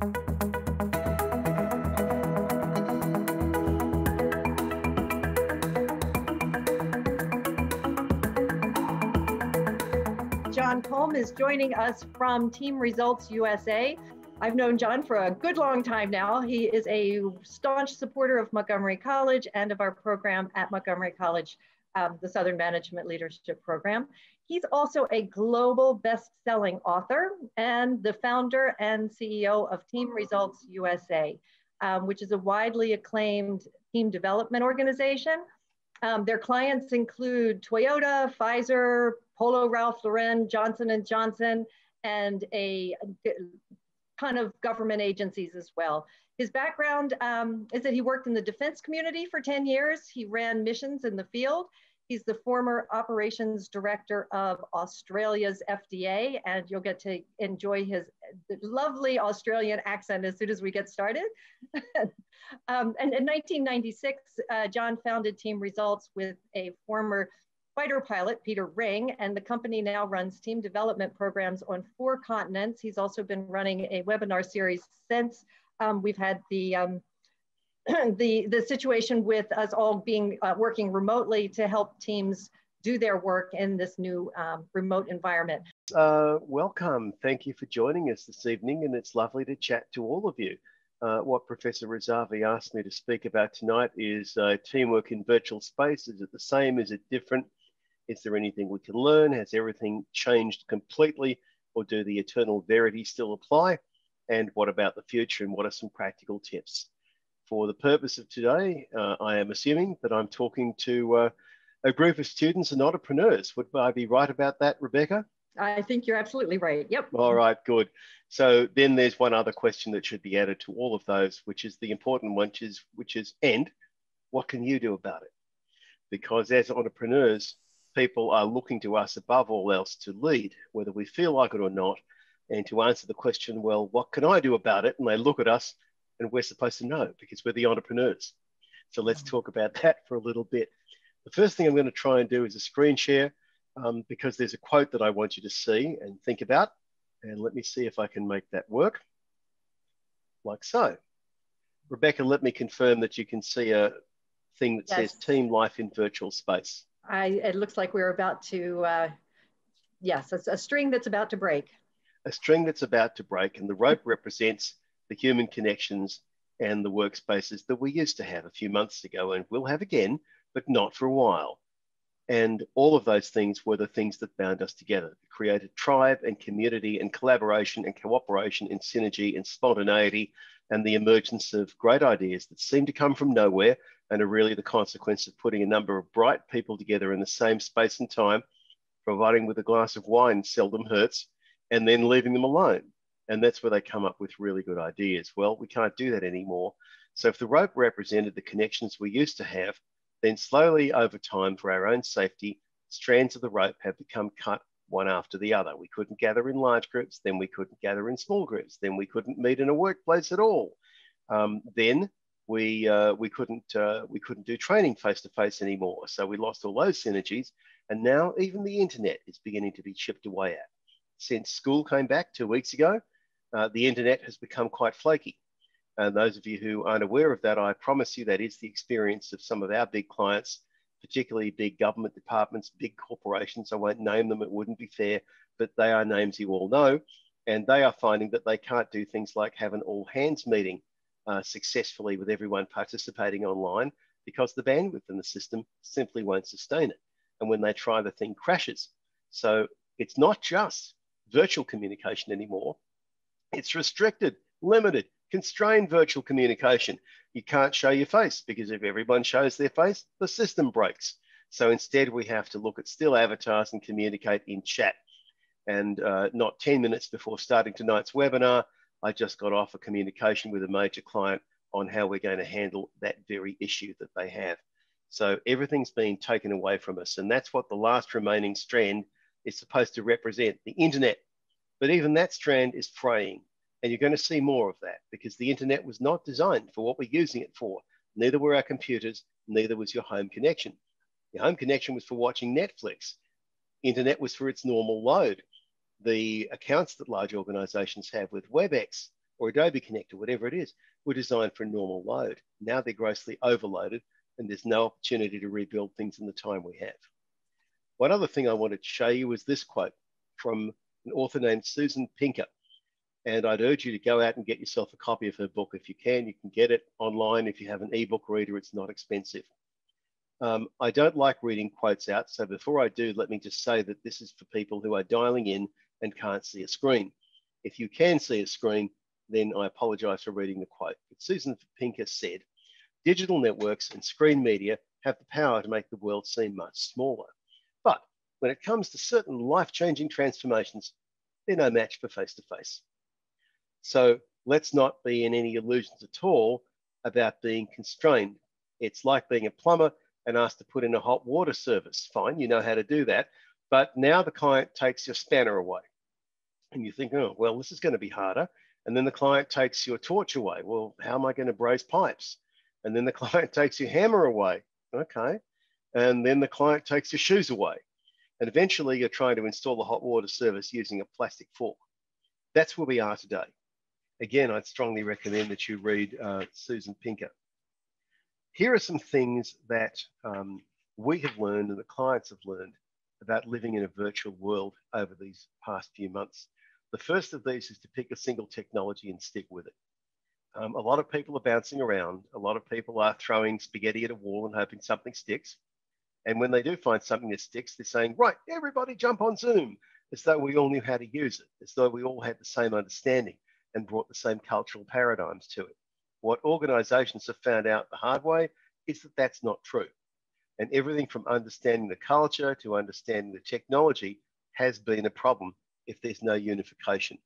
John Kolm is joining us from Team Results USA. I've known John for a good long time now. He is a staunch supporter of Montgomery College and of our program at Montgomery College, um, the Southern Management Leadership Program. He's also a global best-selling author and the founder and CEO of Team Results USA, um, which is a widely acclaimed team development organization. Um, their clients include Toyota, Pfizer, Polo Ralph Lauren, Johnson & Johnson, and a ton of government agencies as well. His background um, is that he worked in the defense community for 10 years. He ran missions in the field. He's the former operations director of Australia's FDA, and you'll get to enjoy his lovely Australian accent as soon as we get started. um, and in 1996, uh, John founded Team Results with a former fighter pilot, Peter Ring, and the company now runs team development programs on four continents. He's also been running a webinar series since um, we've had the, um, the, the situation with us all being uh, working remotely to help teams do their work in this new um, remote environment. Uh, welcome. Thank you for joining us this evening, and it's lovely to chat to all of you. Uh, what Professor Razavi asked me to speak about tonight is uh, teamwork in virtual space. Is it the same? Is it different? Is there anything we can learn? Has everything changed completely or do the eternal verities still apply? And what about the future and what are some practical tips? For the purpose of today, uh, I am assuming that I'm talking to uh, a group of students and entrepreneurs. Would I be right about that, Rebecca? I think you're absolutely right. Yep. All right, good. So then there's one other question that should be added to all of those, which is the important one, which is, which is and what can you do about it? Because as entrepreneurs, people are looking to us above all else to lead, whether we feel like it or not, and to answer the question, well, what can I do about it? And they look at us and we're supposed to know because we're the entrepreneurs. So let's talk about that for a little bit. The first thing I'm going to try and do is a screen share um, because there's a quote that I want you to see and think about. And let me see if I can make that work like so. Rebecca, let me confirm that you can see a thing that yes. says team life in virtual space. I, it looks like we're about to, uh, yes, it's a string that's about to break. A string that's about to break, and the rope represents the human connections and the workspaces that we used to have a few months ago and will have again, but not for a while. And all of those things were the things that bound us together, created tribe and community and collaboration and cooperation and synergy and spontaneity and the emergence of great ideas that seem to come from nowhere and are really the consequence of putting a number of bright people together in the same space and time, providing with a glass of wine seldom hurts, and then leaving them alone. And that's where they come up with really good ideas. Well, we can't do that anymore. So if the rope represented the connections we used to have, then slowly over time, for our own safety, strands of the rope have become cut one after the other. We couldn't gather in large groups, then we couldn't gather in small groups, then we couldn't meet in a workplace at all. Um, then we uh, we couldn't uh, we couldn't do training face to face anymore. So we lost all those synergies, and now even the internet is beginning to be chipped away at. Since school came back two weeks ago, uh, the internet has become quite flaky. And those of you who aren't aware of that, I promise you that is the experience of some of our big clients, particularly big government departments, big corporations. I won't name them; it wouldn't be fair, but they are names you all know, and they are finding that they can't do things like have an all hands meeting uh, successfully with everyone participating online because the bandwidth in the system simply won't sustain it. And when they try, the thing crashes. So it's not just virtual communication anymore. It's restricted, limited, constrained virtual communication. You can't show your face because if everyone shows their face, the system breaks. So instead, we have to look at still avatars and communicate in chat. And uh, not 10 minutes before starting tonight's webinar, I just got off a communication with a major client on how we're going to handle that very issue that they have. So everything's been taken away from us. And that's what the last remaining strand is supposed to represent the internet. But even that strand is fraying. And you're going to see more of that because the internet was not designed for what we're using it for. Neither were our computers, neither was your home connection. Your home connection was for watching Netflix. Internet was for its normal load the accounts that large organizations have with WebEx or Adobe Connect or whatever it is were designed for a normal load. Now they're grossly overloaded and there's no opportunity to rebuild things in the time we have. One other thing I wanted to show you was this quote from an author named Susan Pinker. And I'd urge you to go out and get yourself a copy of her book if you can. You can get it online if you have an ebook reader, it's not expensive. Um, I don't like reading quotes out. So before I do, let me just say that this is for people who are dialing in and can't see a screen. If you can see a screen, then I apologize for reading the quote. But Susan Pinker said, digital networks and screen media have the power to make the world seem much smaller. But when it comes to certain life-changing transformations, they're no match for face-to-face. So let's not be in any illusions at all about being constrained. It's like being a plumber and asked to put in a hot water service. Fine, you know how to do that. But now the client takes your spanner away. And you think, oh, well, this is going to be harder. And then the client takes your torch away. Well, how am I going to braze pipes? And then the client takes your hammer away. Okay. And then the client takes your shoes away. And eventually you're trying to install a hot water service using a plastic fork. That's where we are today. Again, I'd strongly recommend that you read uh, Susan Pinker here are some things that um, we have learned and the clients have learned about living in a virtual world over these past few months. The first of these is to pick a single technology and stick with it. Um, a lot of people are bouncing around. A lot of people are throwing spaghetti at a wall and hoping something sticks. And when they do find something that sticks, they're saying, right, everybody jump on Zoom, as though we all knew how to use it, as though we all had the same understanding and brought the same cultural paradigms to it. What organizations have found out the hard way is that that's not true. And everything from understanding the culture to understanding the technology has been a problem if there's no unification.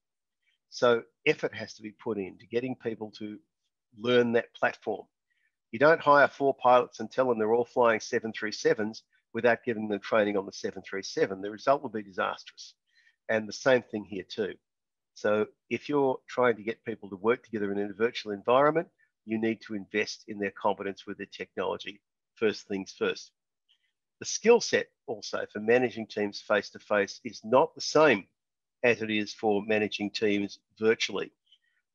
So effort has to be put into getting people to learn that platform. You don't hire four pilots and tell them they're all flying 737s without giving them training on the 737. The result will be disastrous. And the same thing here too. So if you're trying to get people to work together in a virtual environment, you need to invest in their competence with the technology. First things first. The skill set also for managing teams face to face is not the same as it is for managing teams virtually.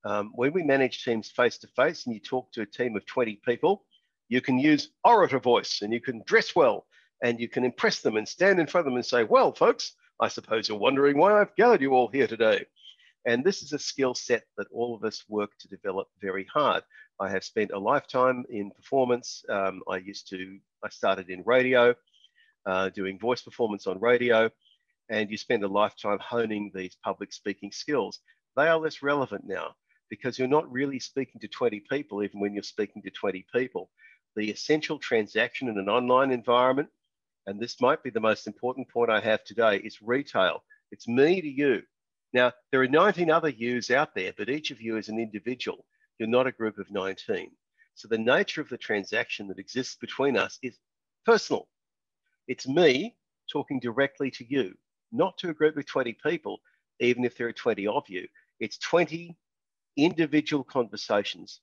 Um, when we manage teams face to face and you talk to a team of 20 people, you can use orator voice and you can dress well and you can impress them and stand in front of them and say, Well, folks, I suppose you're wondering why I've gathered you all here today. And this is a skill set that all of us work to develop very hard. I have spent a lifetime in performance. Um, I used to, I started in radio, uh, doing voice performance on radio, and you spend a lifetime honing these public speaking skills. They are less relevant now because you're not really speaking to 20 people, even when you're speaking to 20 people. The essential transaction in an online environment, and this might be the most important point I have today, is retail. It's me to you. Now, there are 19 other yous out there, but each of you is an individual. You're not a group of 19. So the nature of the transaction that exists between us is personal. It's me talking directly to you, not to a group of 20 people, even if there are 20 of you. It's 20 individual conversations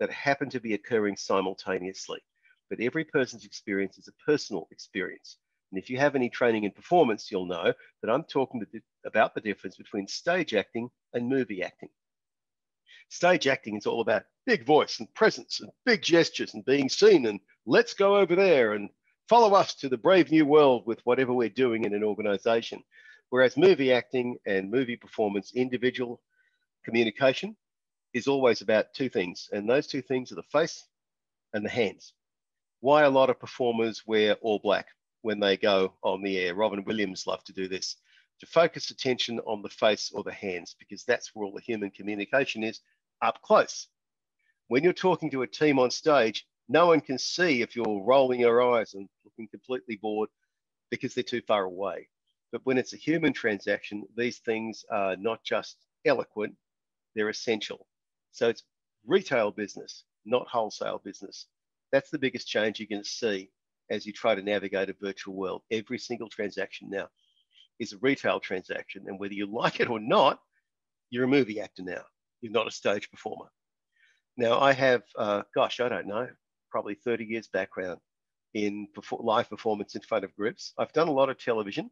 that happen to be occurring simultaneously. But every person's experience is a personal experience. And if you have any training in performance, you'll know that I'm talking about the difference between stage acting and movie acting. Stage acting is all about big voice and presence and big gestures and being seen and let's go over there and follow us to the brave new world with whatever we're doing in an organization. Whereas movie acting and movie performance, individual communication is always about two things. And those two things are the face and the hands. Why a lot of performers wear all black when they go on the air. Robin Williams loved to do this, to focus attention on the face or the hands, because that's where all the human communication is up close. When you're talking to a team on stage, no one can see if you're rolling your eyes and looking completely bored because they're too far away. But when it's a human transaction, these things are not just eloquent, they're essential. So it's retail business, not wholesale business. That's the biggest change you're going to see as you try to navigate a virtual world. Every single transaction now is a retail transaction. And whether you like it or not, you're a movie actor now. You're not a stage performer. Now, I have, uh, gosh, I don't know, probably 30 years background in live performance in front of groups. I've done a lot of television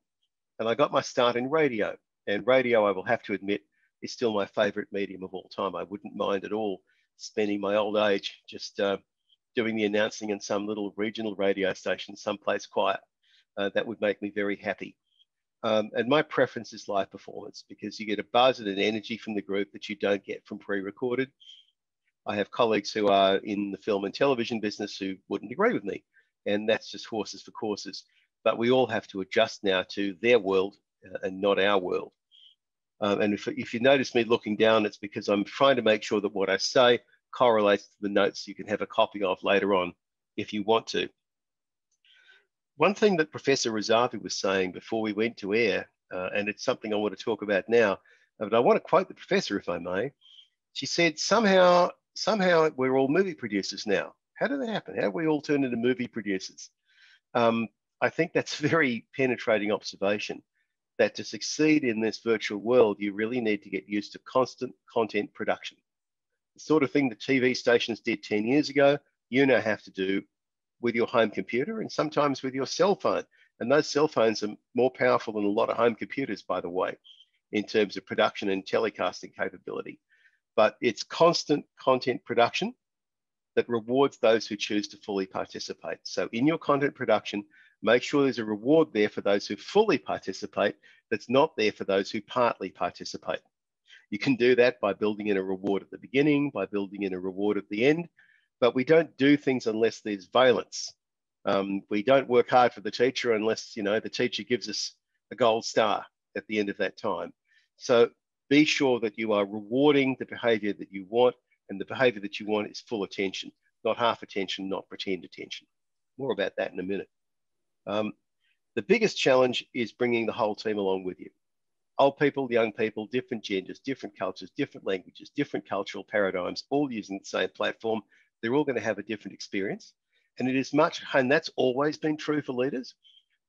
and I got my start in radio. And radio, I will have to admit, is still my favorite medium of all time. I wouldn't mind at all spending my old age just uh, doing the announcing in some little regional radio station, someplace quiet. Uh, that would make me very happy. Um, and my preference is live performance because you get a buzz and an energy from the group that you don't get from pre-recorded. I have colleagues who are in the film and television business who wouldn't agree with me, and that's just horses for courses. But we all have to adjust now to their world uh, and not our world. Um, and if, if you notice me looking down, it's because I'm trying to make sure that what I say correlates to the notes you can have a copy of later on if you want to. One thing that Professor Razavi was saying before we went to air, uh, and it's something I want to talk about now, but I want to quote the professor, if I may. She said, somehow, somehow we're all movie producers now. How did that happen? How did we all turn into movie producers? Um, I think that's a very penetrating observation that to succeed in this virtual world, you really need to get used to constant content production. The sort of thing the TV stations did 10 years ago, you now have to do with your home computer and sometimes with your cell phone. And those cell phones are more powerful than a lot of home computers, by the way, in terms of production and telecasting capability. But it's constant content production that rewards those who choose to fully participate. So in your content production, make sure there's a reward there for those who fully participate that's not there for those who partly participate. You can do that by building in a reward at the beginning, by building in a reward at the end, but we don't do things unless there's valence. Um, we don't work hard for the teacher unless, you know, the teacher gives us a gold star at the end of that time. So be sure that you are rewarding the behavior that you want and the behavior that you want is full attention, not half attention, not pretend attention. More about that in a minute. Um, the biggest challenge is bringing the whole team along with you. Old people, young people, different genders, different cultures, different languages, different cultural paradigms, all using the same platform. They're all going to have a different experience. And it is much, and that's always been true for leaders,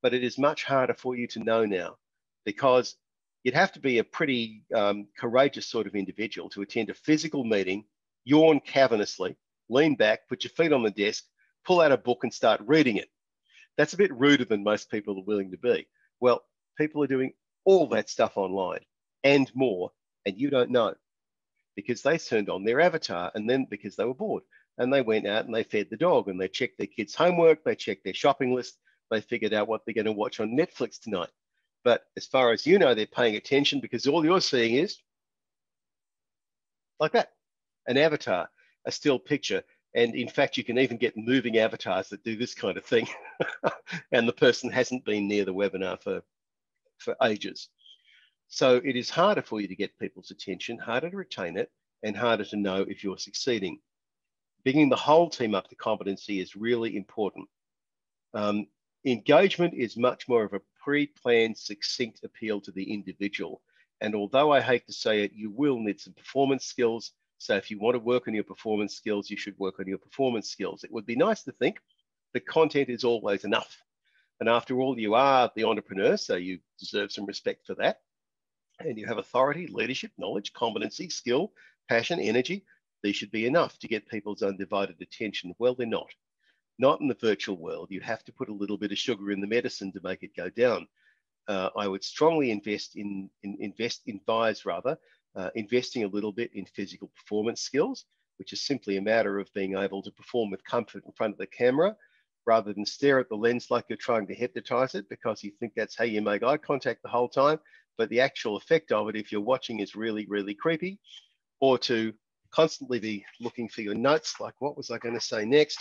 but it is much harder for you to know now because you'd have to be a pretty um, courageous sort of individual to attend a physical meeting, yawn cavernously, lean back, put your feet on the desk, pull out a book and start reading it. That's a bit ruder than most people are willing to be. Well, people are doing all that stuff online and more, and you don't know because they turned on their avatar and then because they were bored and they went out and they fed the dog and they checked their kids' homework, they checked their shopping list, they figured out what they're going to watch on Netflix tonight. But as far as you know, they're paying attention because all you're seeing is like that an avatar, a still picture. And in fact, you can even get moving avatars that do this kind of thing. and the person hasn't been near the webinar for, for ages. So it is harder for you to get people's attention, harder to retain it, and harder to know if you're succeeding. Bringing the whole team up to competency is really important. Um, engagement is much more of a pre-planned, succinct appeal to the individual. And although I hate to say it, you will need some performance skills so if you want to work on your performance skills, you should work on your performance skills. It would be nice to think the content is always enough. And after all, you are the entrepreneur, so you deserve some respect for that. And you have authority, leadership, knowledge, competency, skill, passion, energy. These should be enough to get people's undivided attention. Well, they're not. Not in the virtual world. You have to put a little bit of sugar in the medicine to make it go down. Uh, I would strongly invest in, invest in invest advise rather uh, investing a little bit in physical performance skills, which is simply a matter of being able to perform with comfort in front of the camera rather than stare at the lens like you're trying to hypnotize it because you think that's how you make eye contact the whole time. But the actual effect of it, if you're watching, is really, really creepy. Or to constantly be looking for your notes, like what was I going to say next?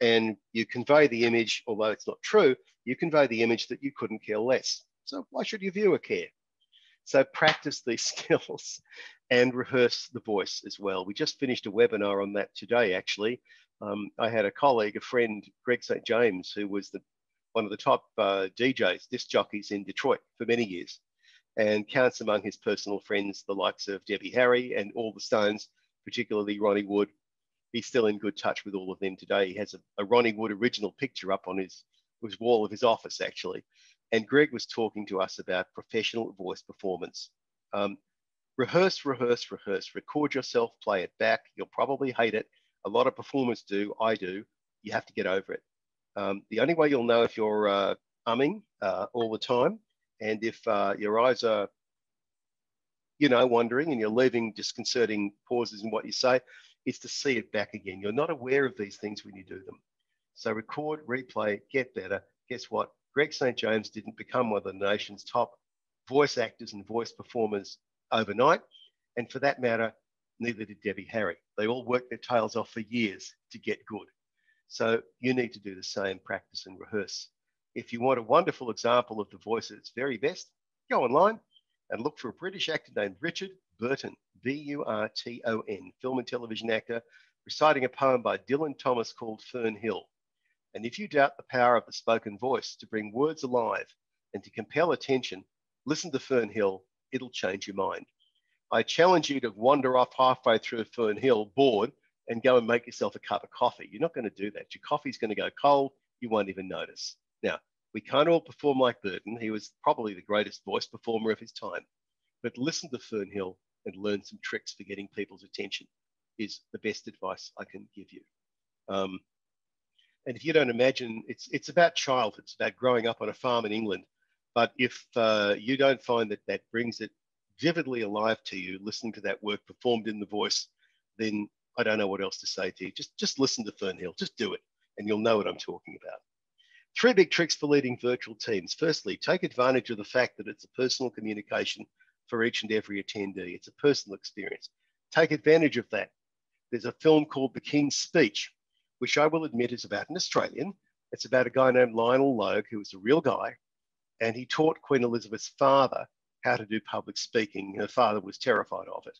And you convey the image, although it's not true, you convey the image that you couldn't care less. So why should your viewer care? So practice these skills and rehearse the voice as well. We just finished a webinar on that today, actually. Um, I had a colleague, a friend, Greg St. James, who was the, one of the top uh, DJs, disc jockeys in Detroit for many years, and counts among his personal friends the likes of Debbie Harry and all the Stones, particularly Ronnie Wood. He's still in good touch with all of them today. He has a, a Ronnie Wood original picture up on his, his wall of his office, actually. And Greg was talking to us about professional voice performance. Um, rehearse, rehearse, rehearse, record yourself, play it back. You'll probably hate it. A lot of performers do, I do. You have to get over it. Um, the only way you'll know if you're uh, umming uh, all the time and if uh, your eyes are you know, wondering and you're leaving disconcerting pauses in what you say, is to see it back again. You're not aware of these things when you do them. So record, replay, get better. Guess what? Greg St. James didn't become one of the nation's top voice actors and voice performers overnight. And for that matter, neither did Debbie Harry. They all worked their tails off for years to get good. So you need to do the same, practice and rehearse. If you want a wonderful example of the voice at its very best, go online and look for a British actor named Richard Burton, B U R T O N, film and television actor, reciting a poem by Dylan Thomas called Fern Hill. And if you doubt the power of the spoken voice to bring words alive and to compel attention, listen to Fern Hill, it'll change your mind. I challenge you to wander off halfway through Fern Hill, bored, and go and make yourself a cup of coffee. You're not going to do that. Your coffee's going to go cold. You won't even notice. Now, we can't all perform like Burton. He was probably the greatest voice performer of his time. But listen to Fern Hill and learn some tricks for getting people's attention is the best advice I can give you. Um, and if you don't imagine, it's it's about childhood. It's about growing up on a farm in England. But if uh, you don't find that that brings it vividly alive to you, listening to that work performed in the voice, then I don't know what else to say to you. Just just listen to Fern Hill. Just do it, and you'll know what I'm talking about. Three big tricks for leading virtual teams. Firstly, take advantage of the fact that it's a personal communication for each and every attendee. It's a personal experience. Take advantage of that. There's a film called The King's Speech, which I will admit is about an Australian. It's about a guy named Lionel Logue, who was a real guy, and he taught Queen Elizabeth's father how to do public speaking. Her father was terrified of it.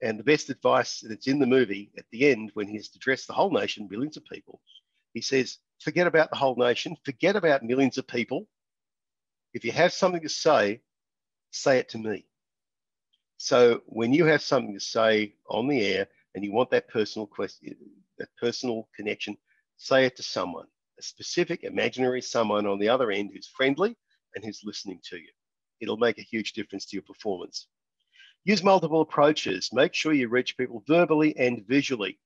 And the best advice that's in the movie at the end, when he has to address the whole nation, millions of people, he says, forget about the whole nation, forget about millions of people. If you have something to say, say it to me. So when you have something to say on the air and you want that personal question, that personal connection, say it to someone, a specific imaginary someone on the other end who's friendly and who's listening to you. It'll make a huge difference to your performance. Use multiple approaches. Make sure you reach people verbally and visually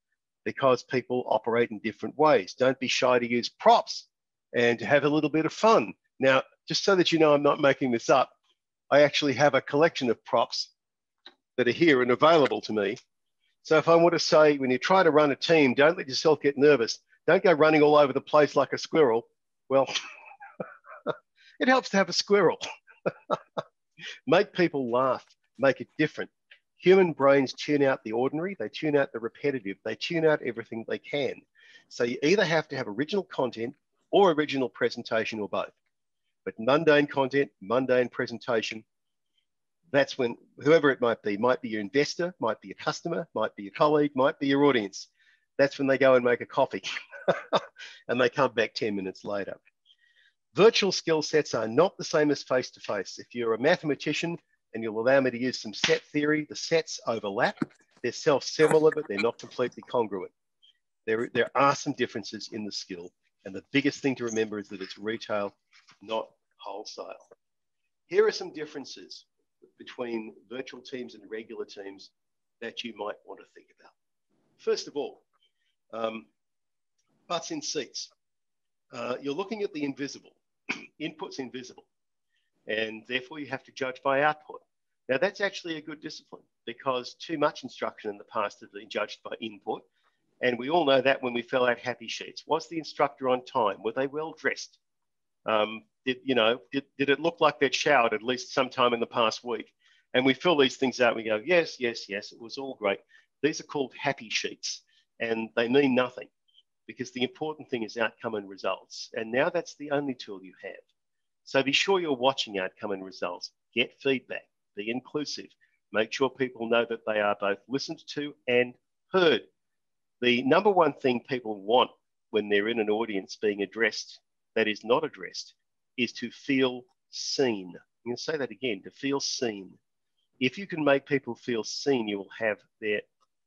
because people operate in different ways. Don't be shy to use props and to have a little bit of fun. Now, just so that you know I'm not making this up, I actually have a collection of props that are here and available to me. So if I want to say, when you try to run a team, don't let yourself get nervous. Don't go running all over the place like a squirrel. Well, it helps to have a squirrel. make people laugh, make it different. Human brains tune out the ordinary, they tune out the repetitive, they tune out everything they can. So you either have to have original content or original presentation or both. But mundane content, mundane presentation, that's when whoever it might be, might be your investor, might be a customer, might be your colleague, might be your audience. That's when they go and make a coffee and they come back 10 minutes later. Virtual skill sets are not the same as face to face. If you're a mathematician, and you'll allow me to use some set theory. The sets overlap. They're self-similar, but they're not completely congruent. There, there are some differences in the skill. And the biggest thing to remember is that it's retail, not wholesale. Here are some differences between virtual teams and regular teams that you might want to think about. First of all, um, butts in seats. Uh, you're looking at the invisible. Input's invisible and therefore you have to judge by output. Now, that's actually a good discipline because too much instruction in the past has been judged by input. And we all know that when we fill out happy sheets. Was the instructor on time? Were they well dressed? Um, did, you know, did, did it look like they'd showered at least sometime in the past week? And we fill these things out. We go, yes, yes, yes, it was all great. These are called happy sheets and they mean nothing because the important thing is outcome and results. And now that's the only tool you have. So be sure you're watching outcome and results. Get feedback, be inclusive, make sure people know that they are both listened to and heard. The number one thing people want when they're in an audience being addressed that is not addressed is to feel seen. I'm going to say that again to feel seen. If you can make people feel seen, you will have their,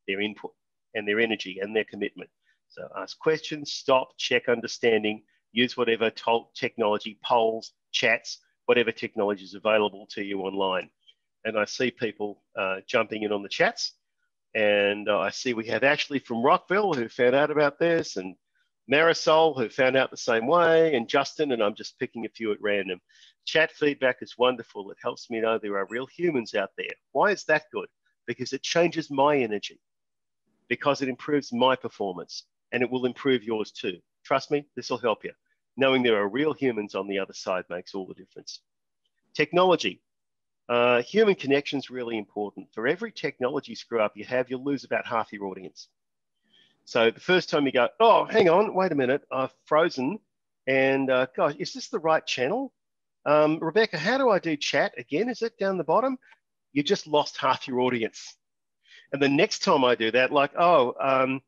their input and their energy and their commitment. So ask questions, stop, check understanding, use whatever technology, polls, chats, whatever technology is available to you online. And I see people uh, jumping in on the chats. And uh, I see we have Ashley from Rockville who found out about this, and Marisol who found out the same way, and Justin, and I'm just picking a few at random. Chat feedback is wonderful. It helps me know there are real humans out there. Why is that good? Because it changes my energy, because it improves my performance, and it will improve yours too. Trust me, this will help you. Knowing there are real humans on the other side makes all the difference. Technology. Uh, human connection is really important. For every technology screw up you have, you'll lose about half your audience. So the first time you go, oh, hang on, wait a minute, I've frozen. And uh, gosh, is this the right channel? Um, Rebecca, how do I do chat again? Is it down the bottom? You just lost half your audience. And the next time I do that, like, oh, um,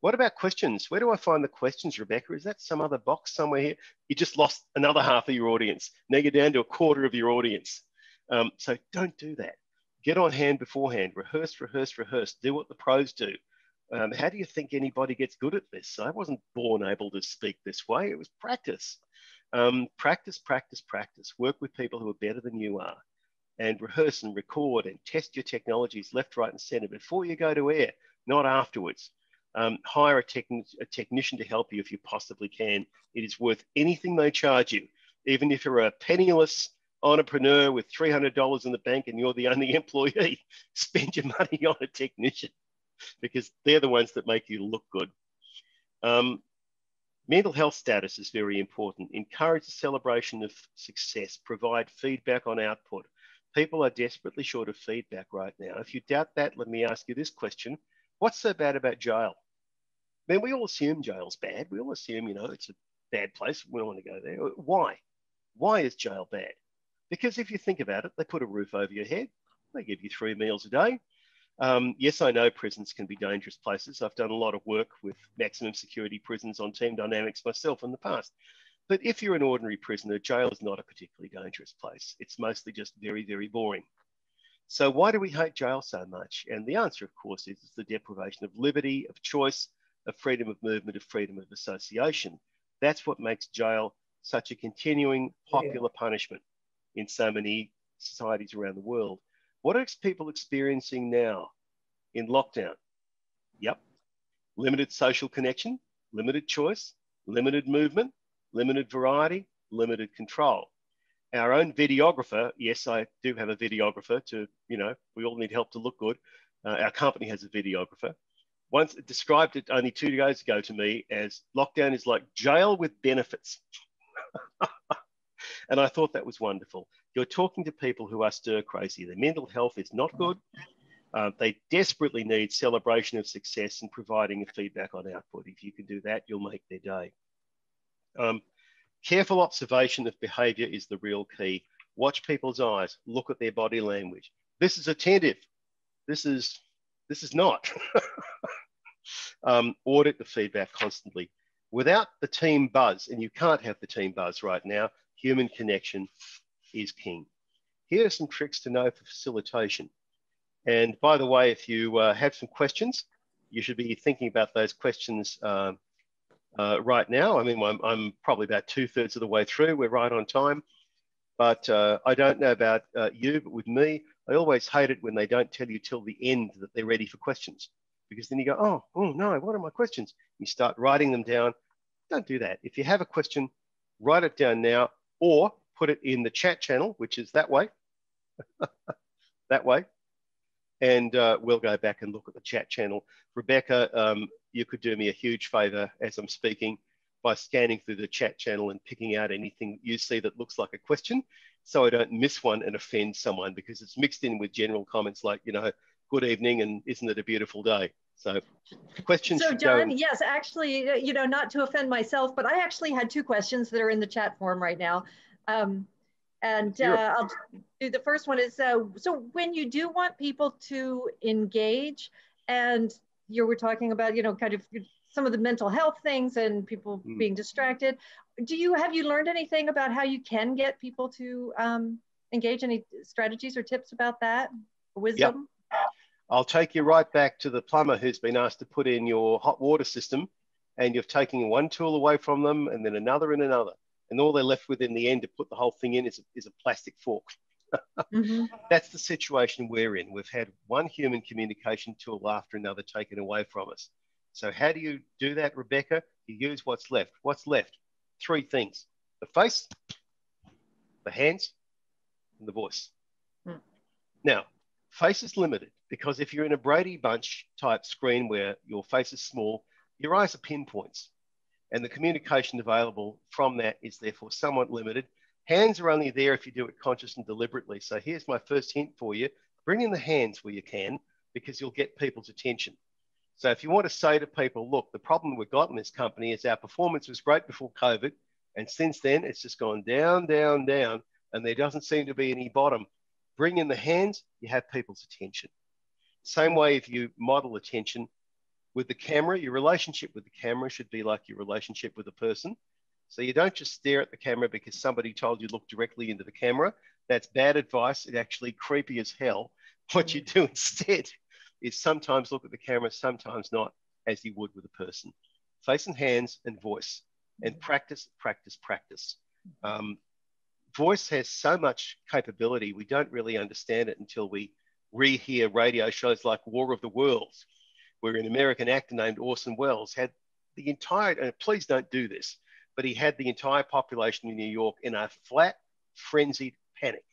what about questions? Where do I find the questions, Rebecca? Is that some other box somewhere here? You just lost another half of your audience. Now you're down to a quarter of your audience. Um, so don't do that. Get on hand beforehand. Rehearse, rehearse, rehearse. Do what the pros do. Um, how do you think anybody gets good at this? I wasn't born able to speak this way. It was practice. Um, practice, practice, practice. Work with people who are better than you are and rehearse and record and test your technologies left, right, and center before you go to air, not afterwards. Um, hire a, techni- a technician to help you if you possibly can. It is worth anything they charge you, even if you're a penniless entrepreneur with $300 in the bank and you're the only employee. Spend your money on a technician because they're the ones that make you look good. Um, Mental health status is very important. Encourage the celebration of success. Provide feedback on output. People are desperately short of feedback right now. If you doubt that, let me ask you this question. What's so bad about jail? I mean, we all assume jail's bad. We all assume, you know, it's a bad place. We don't want to go there. Why? Why is jail bad? Because if you think about it, they put a roof over your head. They give you three meals a day. Um, yes, I know prisons can be dangerous places. I've done a lot of work with maximum security prisons on team dynamics myself in the past. But if you're an ordinary prisoner, jail is not a particularly dangerous place. It's mostly just very, very boring. So why do we hate jail so much? And the answer, of course, is the deprivation of liberty, of choice, of freedom of movement, of freedom of association. That's what makes jail such a continuing popular yeah. punishment in so many societies around the world. What are people experiencing now in lockdown? Yep. Limited social connection, limited choice, limited movement, limited variety, limited control. Our own videographer, yes, I do have a videographer to, you know, we all need help to look good. Uh, our company has a videographer. Once described it only two days ago to me as lockdown is like jail with benefits. and I thought that was wonderful. You're talking to people who are stir crazy. Their mental health is not good. Uh, they desperately need celebration of success and providing a feedback on output. If you can do that, you'll make their day. Um, careful observation of behavior is the real key. Watch people's eyes, look at their body language. This is attentive. This is, this is not. um, audit the feedback constantly. Without the team buzz, and you can't have the team buzz right now, human connection is king. Here are some tricks to know for facilitation. And by the way, if you uh, have some questions, you should be thinking about those questions uh, uh, right now. I mean, I'm, I'm, probably about two thirds of the way through. We're right on time. But uh, I don't know about uh, you, but with me, I always hate it when they don't tell you till the end that they're ready for questions. Because then you go, oh, oh no, what are my questions? You start writing them down. Don't do that. If you have a question, write it down now or put it in the chat channel, which is that way, that way. And uh, we'll go back and look at the chat channel. Rebecca, um, you could do me a huge favor as I'm speaking by scanning through the chat channel and picking out anything you see that looks like a question so I don't miss one and offend someone because it's mixed in with general comments like, you know, good evening and isn't it a beautiful day? So questions. So John, yes, actually, uh, you know, not to offend myself, but I actually had two questions that are in the chat form right now. Um, and uh, I'll do the first one is, uh, so when you do want people to engage and you were talking about, you know, kind of some of the mental health things and people mm. being distracted, do you, have you learned anything about how you can get people to um, engage? Any strategies or tips about that? Wisdom? Yep. I'll take you right back to the plumber who's been asked to put in your hot water system and you've taken one tool away from them and then another and another and all they're left with in the end to put the whole thing in is a, is a plastic fork. mm-hmm. That's the situation we're in. We've had one human communication tool after another taken away from us. So how do you do that, Rebecca? You use what's left. What's left? Three things: the face, the hands and the voice. Hmm. Now, face is limited because if you're in a Brady Bunch type screen where your face is small, your eyes are pinpoints. And the communication available from that is therefore somewhat limited. Hands are only there if you do it conscious and deliberately. So here's my first hint for you bring in the hands where you can because you'll get people's attention. So if you want to say to people, look, the problem we've got in this company is our performance was great before COVID. And since then, it's just gone down, down, down. And there doesn't seem to be any bottom. Bring in the hands, you have people's attention. Same way if you model attention with the camera, your relationship with the camera should be like your relationship with a person. So you don't just stare at the camera because somebody told you look directly into the camera. That's bad advice. It's actually creepy as hell. What you do instead is sometimes look at the camera, sometimes not, as you would with a person. Face and hands and voice, and practice, practice, practice. Um, voice has so much capability, we don't really understand it until we rehear radio shows like War of the Worlds, where an American actor named Orson Welles had the entire, and please don't do this, but he had the entire population in New York in a flat, frenzied panic,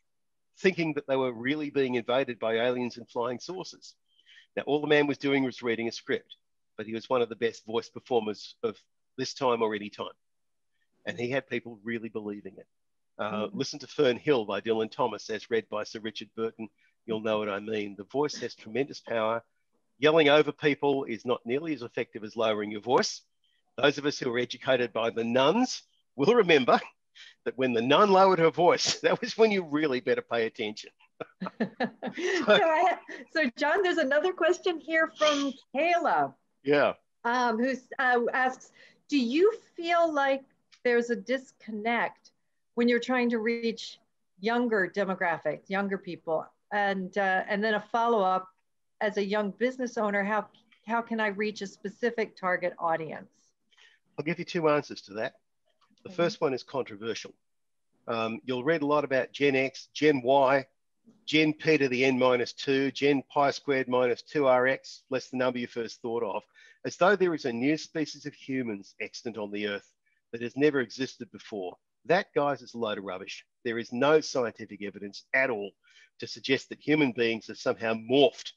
thinking that they were really being invaded by aliens and flying saucers. Now, all the man was doing was reading a script, but he was one of the best voice performers of this time or any time. And he had people really believing it. Uh, mm-hmm. Listen to Fern Hill by Dylan Thomas, as read by Sir Richard Burton. You'll know what I mean. The voice has tremendous power. Yelling over people is not nearly as effective as lowering your voice. Those of us who were educated by the nuns will remember that when the nun lowered her voice, that was when you really better pay attention. so, so, John, there's another question here from Kayla. Yeah. Um, who uh, asks, do you feel like there's a disconnect when you're trying to reach younger demographics, younger people? And uh, and then a follow up, as a young business owner, how how can I reach a specific target audience? I'll give you two answers to that. The okay. first one is controversial. Um, you'll read a lot about Gen X, Gen Y, Gen P to the n minus 2, Gen pi squared minus 2rx, less the number you first thought of, as though there is a new species of humans extant on the earth that has never existed before. That, guys, is a load of rubbish. There is no scientific evidence at all to suggest that human beings have somehow morphed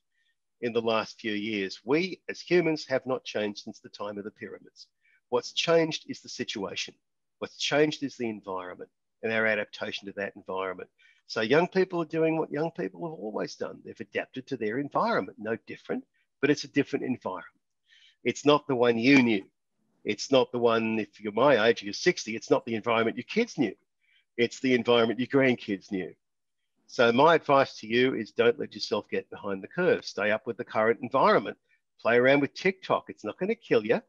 in the last few years. We, as humans, have not changed since the time of the pyramids. What's changed is the situation. What's changed is the environment and our adaptation to that environment. So young people are doing what young people have always done. They've adapted to their environment, no different, but it's a different environment. It's not the one you knew. It's not the one, if you're my age, you're 60, it's not the environment your kids knew. It's the environment your grandkids knew. So my advice to you is don't let yourself get behind the curve. Stay up with the current environment. Play around with TikTok. It's not going to kill you.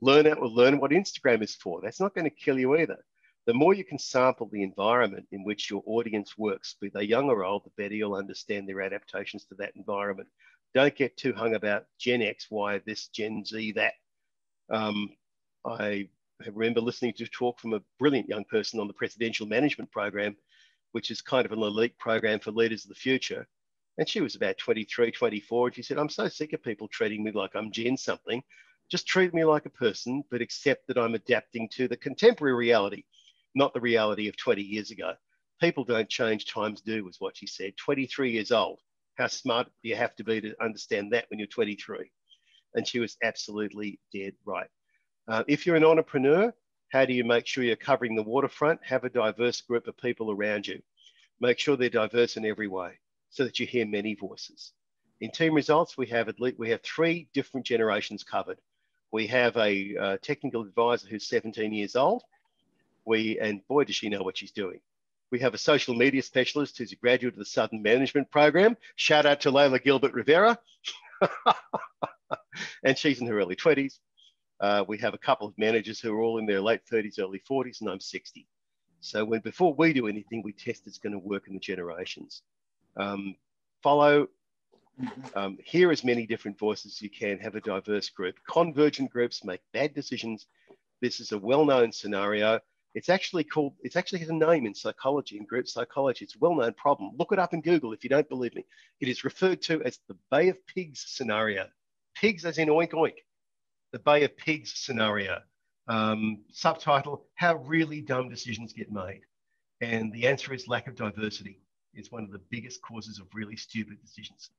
learn it or learn what Instagram is for. That's not going to kill you either the more you can sample the environment in which your audience works, be they young or old, the better you'll understand their adaptations to that environment. Don't get too hung about Gen X, Y, this, Gen Z, that. Um, I remember listening to a talk from a brilliant young person on the Presidential Management Program, which is kind of an elite program for leaders of the future. And she was about 23, 24. And she said, I'm so sick of people treating me like I'm Gen something. Just treat me like a person, but accept that I'm adapting to the contemporary reality not the reality of 20 years ago. People don't change, times do, was what she said. 23 years old. How smart do you have to be to understand that when you're 23? And she was absolutely dead right. Uh, if you're an entrepreneur, how do you make sure you're covering the waterfront? Have a diverse group of people around you. Make sure they're diverse in every way so that you hear many voices. In team results, we have at least we have three different generations covered. We have a uh, technical advisor who's 17 years old we, and boy, does she know what she's doing. We have a social media specialist who's a graduate of the Southern Management Program. Shout out to Layla Gilbert Rivera. and she's in her early 20s. Uh, we have a couple of managers who are all in their late 30s, early 40s, and I'm 60. So when before we do anything, we test it's going to work in the generations. Um, follow, um, hear as many different voices as you can, have a diverse group. Convergent groups make bad decisions. This is a well-known scenario. It's actually called, it's actually has a name in psychology, in group psychology. It's a well-known problem. Look it up in Google if you don't believe me. It is referred to as the Bay of Pigs scenario. Pigs as in oink oink. The Bay of Pigs scenario. Um, subtitle, How Really Dumb Decisions Get Made. And the answer is lack of diversity is one of the biggest causes of really stupid decisions.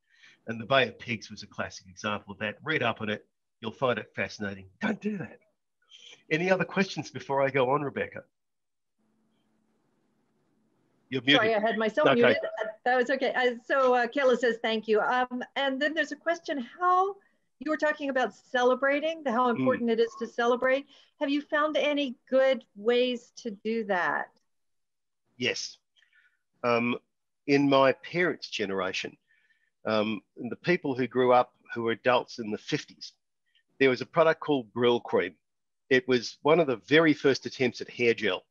And the Bay of Pigs was a classic example of that. Read up on it. You'll find it fascinating. Don't do that. Any other questions before I go on, Rebecca? You're muted. Sorry, I had myself okay. muted. That was okay. Uh, so uh, Kayla says thank you. Um, and then there's a question, how, you were talking about celebrating, how mm. important mm. it is to celebrate. Have you found any good ways to do that? Yes. Um, in my parents' generation, um, the people who grew up who were adults in the 50s, there was a product called Brylcreem. It was one of the very first attempts at hair gel.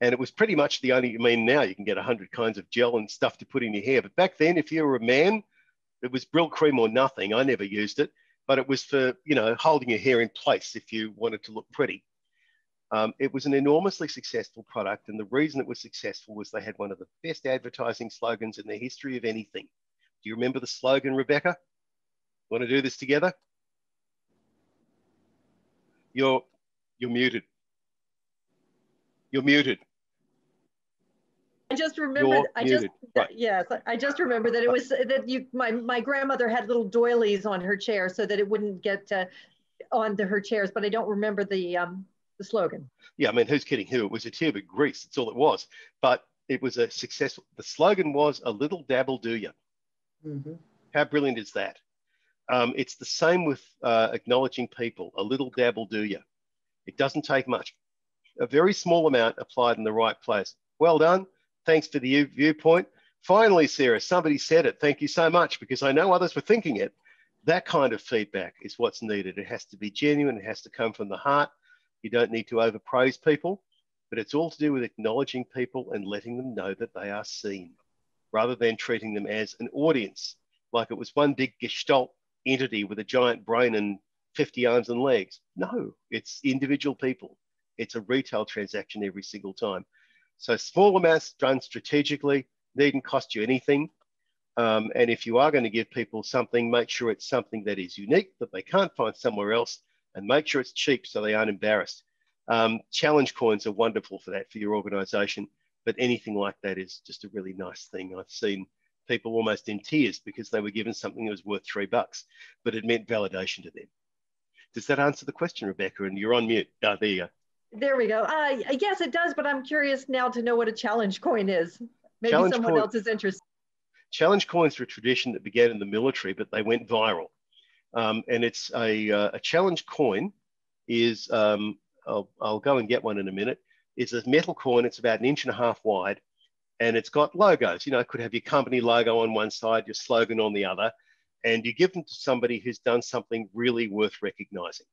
And it was pretty much the only, I mean, now you can get 100 kinds of gel and stuff to put in your hair. But back then, if you were a man, it was Brylcreem or nothing. I never used it, but it was for, you know, holding your hair in place if you wanted to look pretty. Um, it was an enormously successful product. And the reason it was successful was they had one of the best advertising slogans in the history of anything. Do you remember the slogan, Rebecca? Want to do this together? You're, you're muted. You're muted. I just remembered. I just right. yes, I just remember that it was that you. My my grandmother had little doilies on her chair so that it wouldn't get uh, onto her chairs, but I don't remember the um the slogan. Yeah, I mean, who's kidding who? It was a tube of grease. That's all it was. But it was a successful. The slogan was "A little dabble do you." Mm-hmm. How brilliant is that? Um, it's the same with uh, acknowledging people. A little dabble do you. It doesn't take much. A very small amount applied in the right place. Well done. Thanks for the viewpoint. Finally, Sarah, somebody said it. Thank you so much because I know others were thinking it. That kind of feedback is what's needed. It has to be genuine. It has to come from the heart. You don't need to overpraise people, but it's all to do with acknowledging people and letting them know that they are seen rather than treating them as an audience, like it was one big gestalt entity with a giant brain and 50 arms and legs. No, it's individual people. It's a retail transaction every single time. So small amounts done strategically needn't cost you anything. Um, and if you are going to give people something, make sure it's something that is unique that they can't find somewhere else, and make sure it's cheap so they aren't embarrassed. Um, challenge coins are wonderful for that for your organization but anything like that is just a really nice thing. I've seen people almost in tears because they were given something that was worth three bucks, but it meant validation to them. Does that answer the question, Rebecca? And you're on mute. Oh, there you go. There we go. Uh, yes, it does, but I'm curious now to know what a challenge coin is. Maybe challenge someone coin, else is interested. Challenge coins are a tradition that began in the military, but they went viral. Um, and it's a, uh, a challenge coin is, um, I'll, I'll go and get one in a minute it's a metal coin. It's about an inch and a half wide, and it's got logos. You know, it could have your company logo on one side, your slogan on the other, and you give them to somebody who's done something really worth recognizing.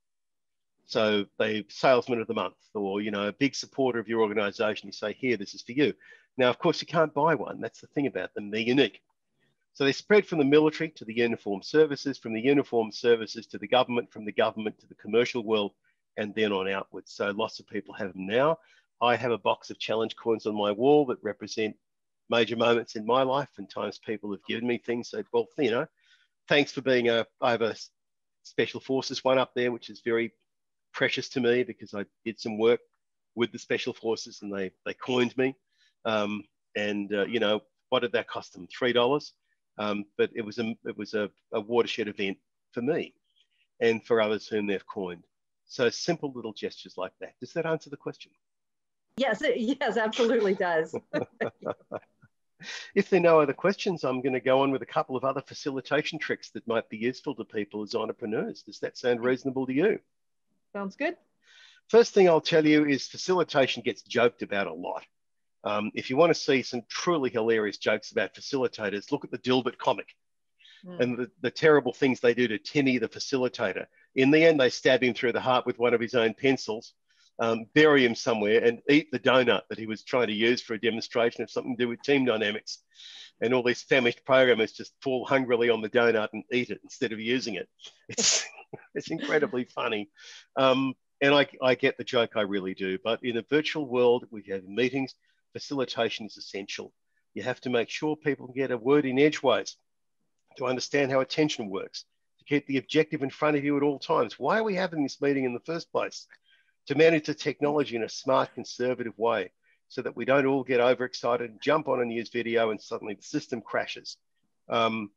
So they salesman of the month, or you know, a big supporter of your organization. You say, here, this is for you. Now, of course, you can't buy one. That's the thing about them. They're unique. So they spread from the military to the uniformed services, from the uniformed services to the government, from the government to the commercial world, and then on outwards. So lots of people have them now. I have a box of challenge coins on my wall that represent major moments in my life and times people have given me things. So, well, you know, thanks for being a, I have a special forces one up there, which is very precious to me because I did some work with the special forces and they, they coined me. Um, and, uh, you know, what did that cost them? $3. Um, but it was, a, it was a, a watershed event for me and for others whom they've coined. So simple little gestures like that. Does that answer the question? Yes, it, yes, absolutely does. if there are no other questions, I'm going to go on with a couple of other facilitation tricks that might be useful to people as entrepreneurs. Does that sound reasonable to you? Sounds good. First thing I'll tell you is facilitation gets joked about a lot. Um, if you want to see some truly hilarious jokes about facilitators, look at the Dilbert comic mm. and the, the terrible things they do to Timmy, the facilitator. In the end, they stab him through the heart with one of his own pencils um, bury him somewhere and eat the donut that he was trying to use for a demonstration of something to do with team dynamics. And all these famished programmers just fall hungrily on the donut and eat it instead of using it. It's, it's incredibly funny. Um, and I, I get the joke, I really do. But in a virtual world, we have meetings, facilitation is essential. You have to make sure people get a word in edgeways to understand how attention works, to keep the objective in front of you at all times. Why are we having this meeting in the first place? To manage the technology in a smart, conservative way. so that we don't all get overexcited, and jump on a news video, and suddenly the system crashes. Um,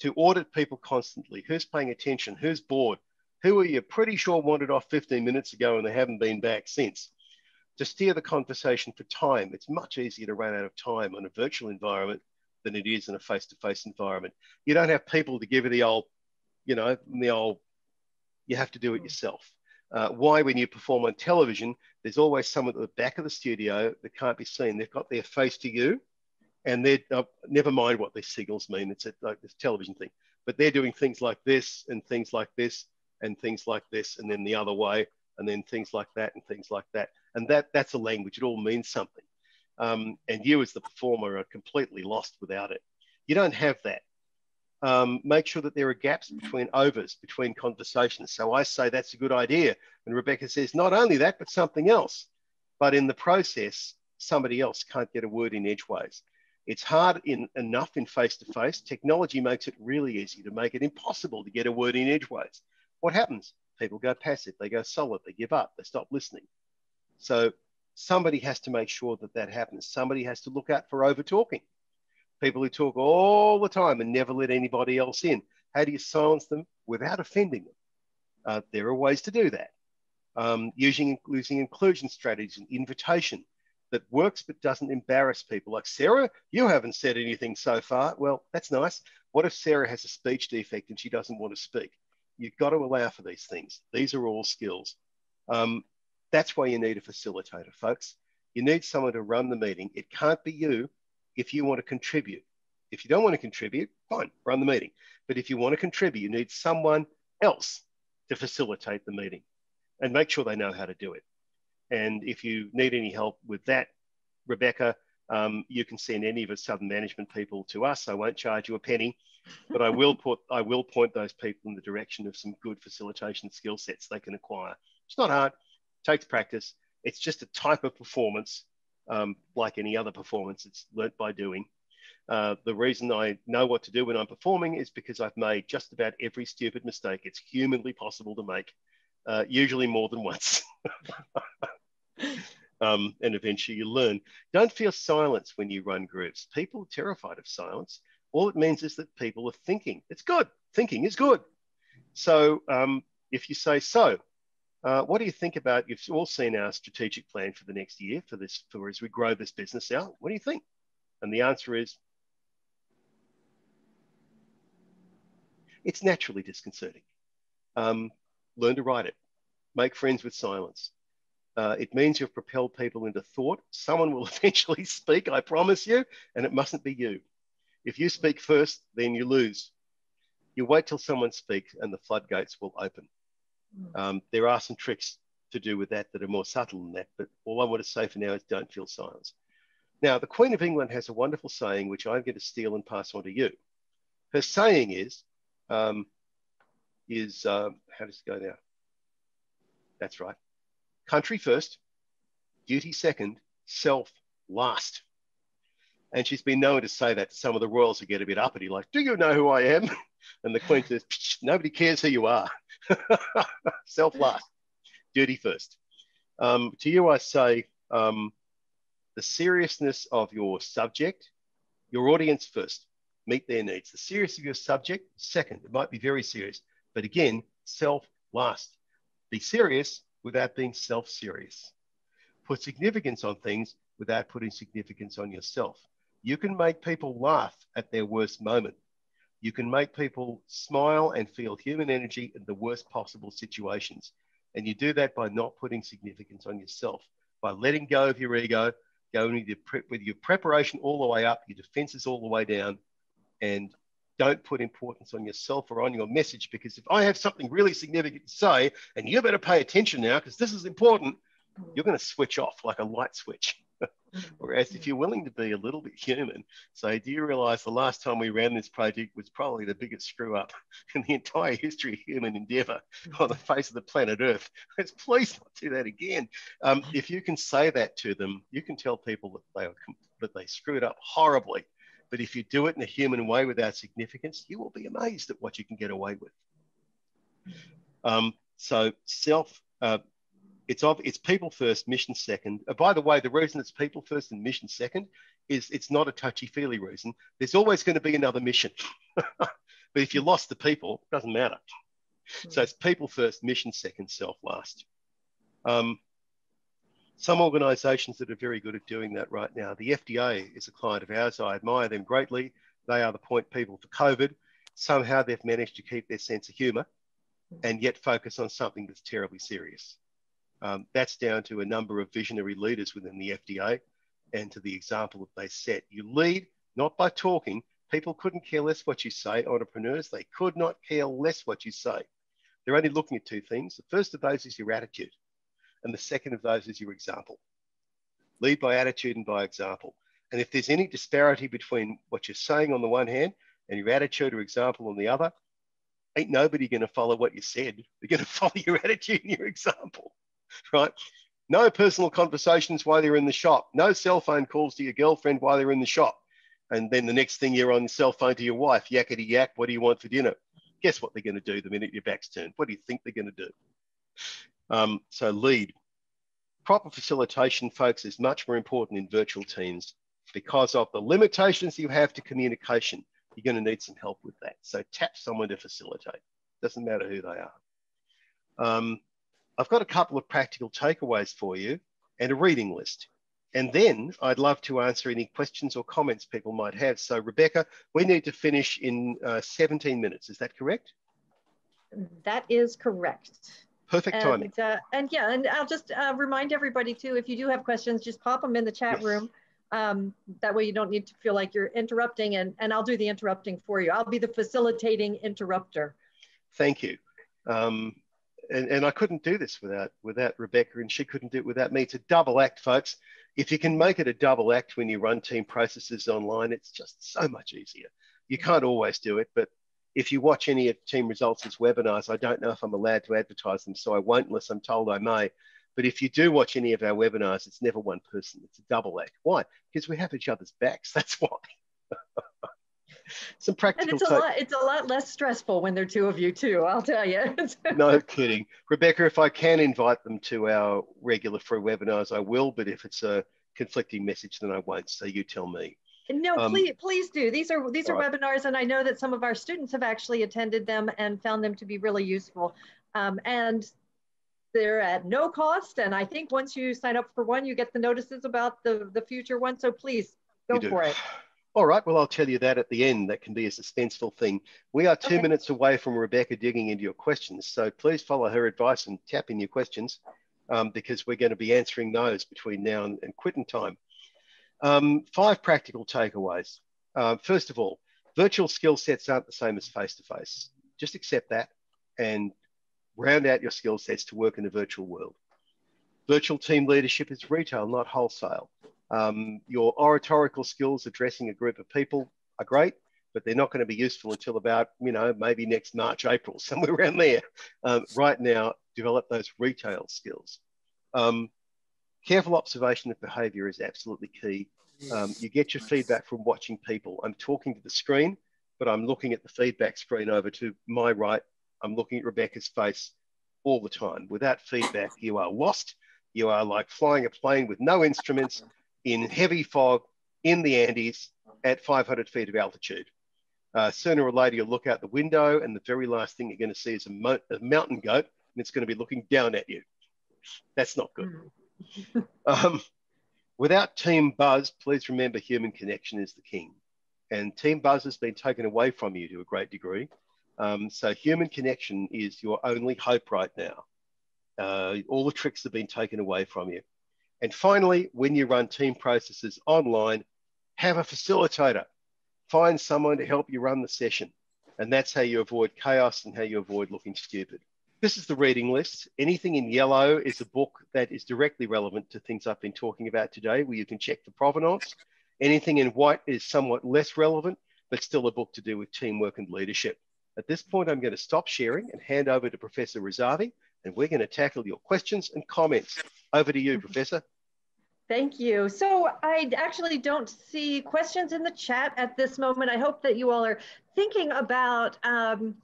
to audit people constantly. Who's paying attention? Who's bored? Who are you pretty sure wandered off 15 minutes ago and they haven't been back since? To steer the conversation for time, it's much easier to run out of time on a virtual environment than it is in a face-to-face environment. You don't have people to give you the old, you know, the old, you have to do it yourself. Uh, why, when you perform on television, there's always someone at the back of the studio that can't be seen. They've got their face to you, and they're uh, never mind what these signals mean. It's a, like this television thing, but they're doing things like this and things like this and things like this, and then the other way, and then things like that and things like that. And that that's a language. It all means something. Um, and you, as the performer, are completely lost without it. You don't have that. Um, make sure that there are gaps between overs, between conversations. So I say that's a good idea. And Rebecca says, not only that, but something else. But in the process, somebody else can't get a word in edgeways. It's hard in, enough in face to face. Technology makes it really easy to make it impossible to get a word in edgeways. What happens? People go passive, they go solid, they give up, they stop listening. So somebody has to make sure that that happens. Somebody has to look out for over talking. People who talk all the time and never let anybody else in. How do you silence them without offending them? Uh, there are ways to do that. Um, using, using inclusion strategies and invitation that works but doesn't embarrass people. Like Sarah, you haven't said anything so far. Well, that's nice. What if Sarah has a speech defect and she doesn't want to speak? You've got to allow for these things. These are all skills. Um, that's why you need a facilitator, folks. You need someone to run the meeting. It can't be you if you want to contribute. If you don't want to contribute, fine, run the meeting. But if you want to contribute, you need someone else to facilitate the meeting and make sure they know how to do it. And if you need any help with that, Rebecca, um, you can send any of the Southern management people to us. I won't charge you a penny, but I will put I will point those people in the direction of some good facilitation skill sets they can acquire. It's not hard, takes practice. It's just a type of performance, um, like any other performance. It's learnt by doing. Uh, the reason I know what to do when I'm performing is because I've made just about every stupid mistake it's humanly possible to make, uh, usually more than once. um, and eventually you learn. Don't feel silence when you run groups. People are terrified of silence. All it means is that people are thinking. It's good. Thinking is good. So um, if you say so, uh, what do you think about? You've all seen our strategic plan for the next year for this, for as we grow this business out. What do you think? And the answer is, it's naturally disconcerting. Um, learn to write it. Make friends with silence. Uh, it means you've propelled people into thought. Someone will eventually speak, I promise you, and it mustn't be you. If you speak first, then you lose. You wait till someone speaks and the floodgates will open. Hmm. Um, there are some tricks to do with that that are more subtle than that, but all I want to say for now is don't feel silence. Now, the Queen of England has a wonderful saying, which I'm going to steal and pass on to you. Her saying is, um, is um, how does it go now? That's right country first, duty second, self last. And she's been known to say that to some of the royals who get a bit uppity, like, Do you know who I am? And the Queen says, Nobody cares who you are. self last, duty first. Um, to you, I say um, the seriousness of your subject, your audience first, meet their needs. The seriousness of your subject, second. It might be very serious, but again, self last. Be serious, without being self serious. Put significance on things without putting significance on yourself. You can make people laugh at their worst moment. You can make people smile and feel human energy in the worst possible situations. And you do that by not putting significance on yourself, by letting go of your ego, going with your, pre- with your preparation all the way up, your defenses all the way down, and don't put importance on yourself or on your message because if I have something really significant to say and you better pay attention now because this is important, you're going to switch off like a light switch. Whereas if you're willing to be a little bit human, say, do you realize the last time we ran this project was probably the biggest screw up in the entire history of human endeavor on the face of the planet Earth? Let's please not do that again. Um, if you can say that to them, you can tell people that they, are, that they screwed up horribly but if you do it in a human way without significance, you will be amazed at what you can get away with. Um, so self, uh, It's of it's people first, mission second. Uh, by the way, the reason it's people first and mission second is it's not a touchy feely reason. There's always going to be another mission, but if you lost the people, it doesn't matter. Mm. So it's people first, mission second, self last. Um, some organisations that are very good at doing that right now. The FDA is a client of ours. I admire them greatly. They are the point people for COVID. Somehow they've managed to keep their sense of humour and yet focus on something that's terribly serious. Um, that's down to a number of visionary leaders within the FDA and to the example that they set. You lead not by talking. People couldn't care less what you say. Entrepreneurs, they could not care less what you say. They're only looking at two things. The first of those is your attitude, and the second of those is your example. Lead by attitude and by example. And if there's any disparity between what you're saying on the one hand and your attitude or example on the other, ain't nobody going to follow what you said. They're going to follow your attitude and your example, right? No personal conversations while they're in the shop. No cell phone calls to your girlfriend while they're in the shop. And then the next thing you're on the cell phone to your wife, yakety yak, what do you want for dinner? Guess what they're going to do the minute your back's turned? What do you think they're going to do? Um, so lead. Proper facilitation, folks, is much more important in virtual teams because of the limitations you have to communication you're going to need some help with that. So tap someone to facilitate. Doesn't matter who they are. Um, I've got a couple of practical takeaways for you and a reading list. And then I'd love to answer any questions or comments people might have. So Rebecca, we need to finish in uh, 17 minutes. Is that correct? That is correct. Perfect timing. And, uh, and yeah, and I'll just uh, remind everybody too, if you do have questions, just pop them in the chat yes. room. Um, that way you don't need to feel like you're interrupting and, and I'll do the interrupting for you. I'll be the facilitating interrupter. Thank you. Um, and, and I couldn't do this without, without Rebecca and she couldn't do it without me. It's a double act, folks. If you can make it a double act when you run team processes online, it's just so much easier. You can't always do it, but if you watch any of Team Results' webinars, I don't know if I'm allowed to advertise them, so I won't unless I'm told I may. But if you do watch any of our webinars, it's never one person, it's a double act. Why? Because we have each other's backs. That's why. Some practical. And it's a lot. It's a lot less stressful when there are two of you too. I'll tell you. no kidding, Rebecca. If I can invite them to our regular free webinars, I will. But if it's a conflicting message, then I won't. So you tell me. No, um, please, please do. These are these are right. webinars, and I know that some of our students have actually attended them and found them to be really useful. Um, and they're at no cost. And I think once you sign up for one, you get the notices about the, the future one. So please go for it. All right. Well, I'll tell you that at the end. That can be a suspenseful thing. We are two okay. minutes away from Rebecca digging into your questions. So please follow her advice and tap in your questions um, because we're going to be answering those between now and, and quitting time. Um, five practical takeaways. Uh, first of all, virtual skill sets aren't the same as face to face. Just accept that and round out your skill sets to work in a virtual world. Virtual team leadership is retail, not wholesale. Um, your oratorical skills addressing a group of people are great, but they're not going to be useful until about, you know, maybe next March, April, somewhere around there. Um, right now, develop those retail skills. Um, careful observation of behavior is absolutely key. Um, you get your feedback from watching people. I'm talking to the screen, but I'm looking at the feedback screen over to my right I'm looking at Rebecca's face all the time. Without feedback, you are lost. You are like flying a plane with no instruments in heavy fog in the Andes at 500 feet of altitude. Uh, sooner or later, you'll look out the window, and the very last thing you're going to see is a, mo a mountain goat, and it's going to be looking down at you. That's not good. Hmm. um, without team buzz, please remember human connection is the king. And team buzz has been taken away from you to a great degree. Um, so human connection is your only hope right now. Uh, all the tricks have been taken away from you. And finally, when you run team processes online, have a facilitator. Find someone to help you run the session. And that's how you avoid chaos and how you avoid looking stupid. This is the reading list. Anything in yellow is a book that is directly relevant to things I've been talking about today, where you can check the provenance. Anything in white is somewhat less relevant, but still a book to do with teamwork and leadership. At this point, I'm going to stop sharing and hand over to Professor Razavi, and we're going to tackle your questions and comments. Over to you, Professor. Thank you. So I actually don't see questions in the chat at this moment. I hope that you all are thinking about um,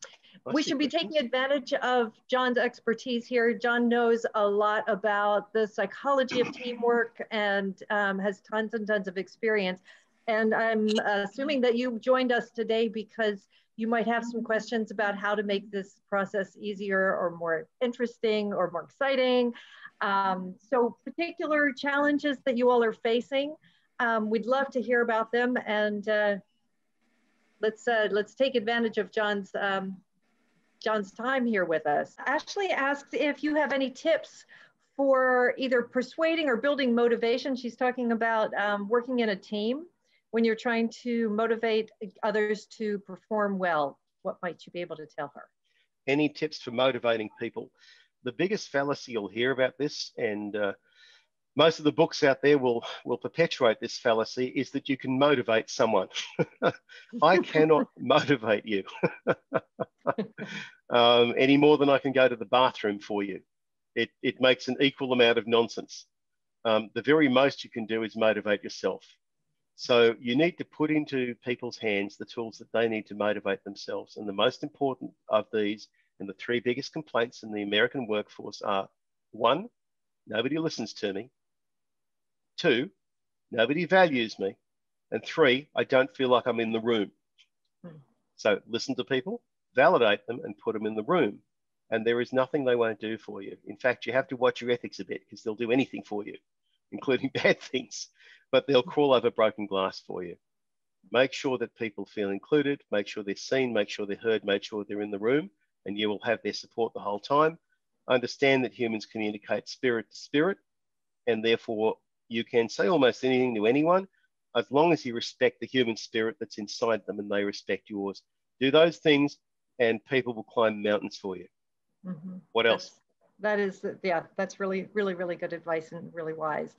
we should be taking advantage of John's expertise here. John knows a lot about the psychology of teamwork and um, has tons and tons of experience. And I'm assuming that you joined us today because you might have some questions about how to make this process easier or more interesting or more exciting. Um, so particular challenges that you all are facing, um, we'd love to hear about them and uh, let's uh, let's take advantage of John's um, John's time here with us. Ashley asked if you have any tips for either persuading or building motivation. She's talking about um, working in a team when you're trying to motivate others to perform well. What might you be able to tell her? Any tips for motivating people? The biggest fallacy you'll hear about this, and uh, most of the books out there will will perpetuate this fallacy is that you can motivate someone i cannot motivate you um, any more than i can go to the bathroom for you it, it makes an equal amount of nonsense um, the very most you can do is motivate yourself so you need to put into people's hands the tools that they need to motivate themselves and the most important of these and the three biggest complaints in the american workforce are one nobody listens to me Two, nobody values me. And three, I don't feel like I'm in the room. Hmm. So listen to people, validate them, and put them in the room. And there is nothing they won't do for you. In fact, you have to watch your ethics a bit because they'll do anything for you, including bad things, but they'll crawl over broken glass for you. Make sure that people feel included, make sure they're seen, make sure they're heard, make sure they're in the room, and you will have their support the whole time. Understand that humans communicate spirit to spirit, and therefore you can say almost anything to anyone as long as you respect the human spirit that's inside them and they respect yours. Do those things and people will climb mountains for you. Mm-hmm. What else? That's, yeah, that's really, really, really good advice and really wise.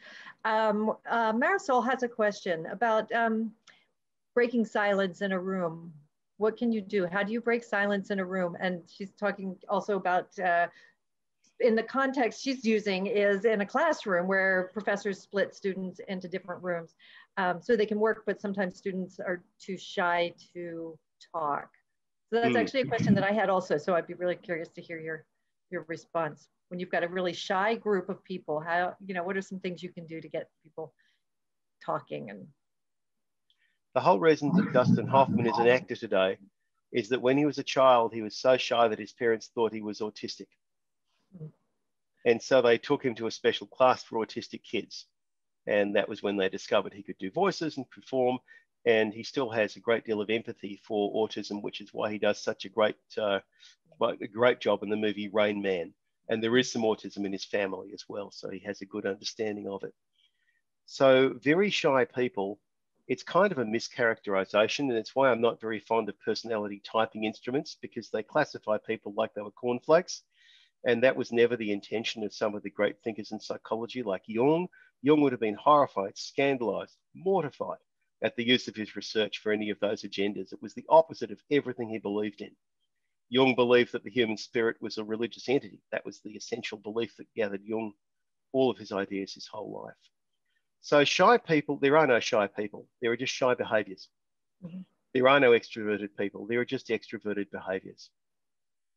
Um, uh, Marisol has a question about um, breaking silence in a room. What can you do? How do you break silence in a room? And she's talking also about uh, in the context she's using is in a classroom where professors split students into different rooms um, so they can work, but sometimes students are too shy to talk. So that's mm. actually a question that I had also. So I'd be really curious to hear your, your response. When you've got a really shy group of people, how, you know, what are some things you can do to get people talking and the whole reason that Dustin Hoffman is an actor today is that when he was a child, he was so shy that his parents thought he was autistic. And so they took him to a special class for autistic kids. And that was when they discovered he could do voices and perform. And he still has a great deal of empathy for autism, which is why he does such a great, uh, a great job in the movie Rain Man. And there is some autism in his family as well. So he has a good understanding of it. So, very shy people, it's kind of a mischaracterization. And it's why I'm not very fond of personality typing instruments because they classify people like they were cornflakes. And that was never the intention of some of the great thinkers in psychology, like Jung. Jung would have been horrified, scandalized, mortified at the use of his research for any of those agendas. It was the opposite of everything he believed in. Jung believed that the human spirit was a religious entity. That was the essential belief that gathered Jung all of his ideas his whole life. So, shy people, there are no shy people. There are just shy behaviors. Mm-hmm. There are no extroverted people. There are just extroverted behaviors.